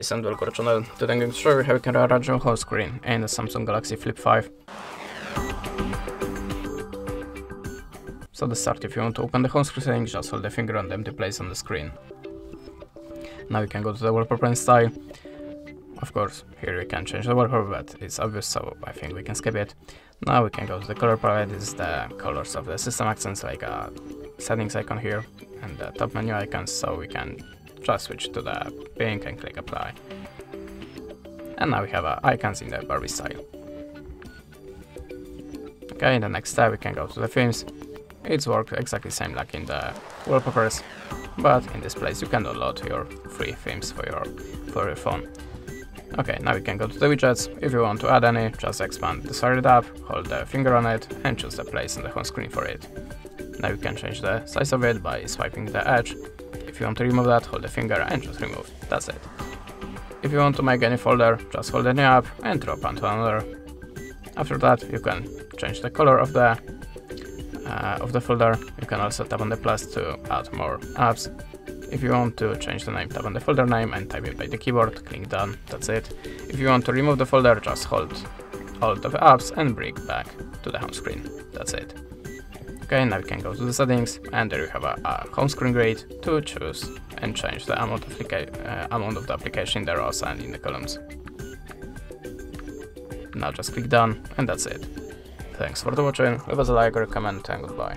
Yes, and welcome to the channel. Today I'm going to show you how you can arrange your home screen in the Samsung Galaxy Flip 5. So to start, if you want to open the home screen just hold the finger on the empty place on the screen. Now you can go to the wallpaper and style. Of course, here we can change the wallpaper, but it's obvious, so I think we can skip it. Now we can go to the color palette, this is the colors of the system accents, like a settings icon here, and the top menu icons, so we can just switch to the pink and click apply. And now we have uh, icons in the Barbie style. Okay, in the next step we can go to the themes. It's works exactly same like in the wallpapers, but in this place you can download your free themes for your for your phone. Okay, now we can go to the widgets. If you want to add any, just expand the solid app, hold the finger on it, and choose the place on the home screen for it. Now you can change the size of it by swiping the edge if you want to remove that, hold the finger and just remove. That's it. If you want to make any folder, just hold the new app and drop onto another. After that, you can change the color of the uh, of the folder. You can also tap on the plus to add more apps. If you want to change the name, tap on the folder name and type it by the keyboard, click done, that's it. If you want to remove the folder, just hold Alt of apps and bring back to the home screen, that's it. Okay, now we can go to the settings and there you have a, a home screen grid to choose and change the amount of, uh, amount of the application there are assigned in the columns. Now just click done and that's it. Thanks for the watching, leave us a like or a comment and goodbye.